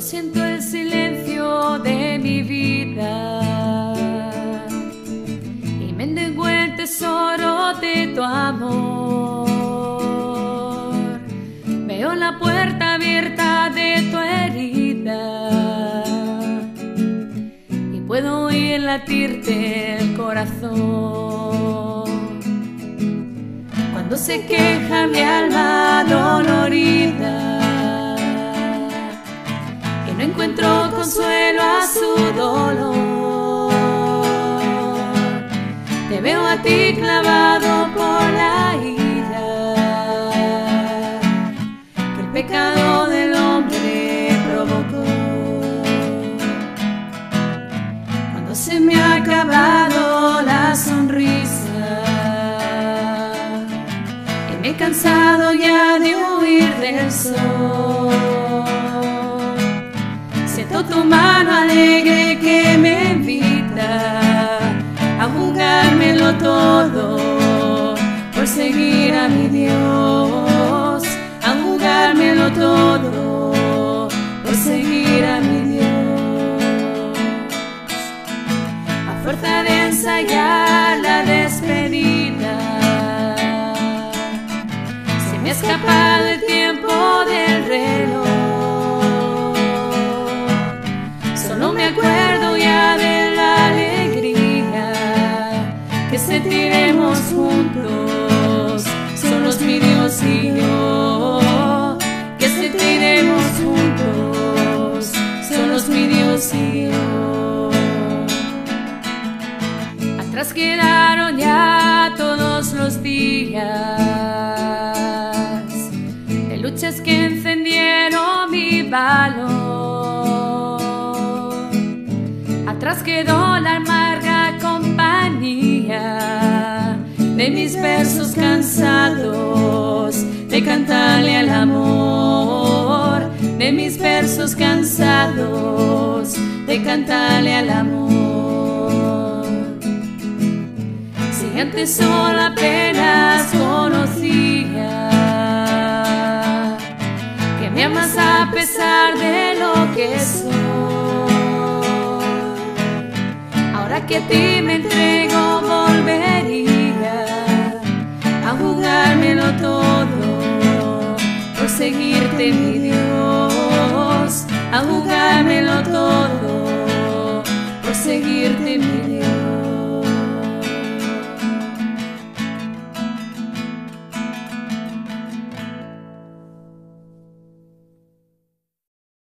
Siento el silencio de mi vida y me endeugo el tesoro de tu amor, veo la puerta abierta de tu herida y puedo oír latirte el corazón. Cuando se queja mi alma a ti clavado por la ira, que el pecado del hombre provocó. Cuando se me ha acabado la sonrisa y me he cansado ya de huir del sol seguir a mi Dios, a jugármelo todo por seguir a mi Dios. A fuerza de ensayar la despedida, se me ha escapado el tiempo del reloj. acuerdo ya de la alegría que sentiremos juntos, Atrás quedaron ya todos los días. De luchas que encendieron mi valor. Atrás quedó la amarga compañía de mis versos cansados de cantarle al amor, de mis versos cansados de cantarle al amor. antes solo apenas conocía. Que me amas a pesar de lo que soy. Ahora que a ti me entrego, volvería a jugármelo todo por seguirte, mi Dios. A jugármelo todo por seguirte, mi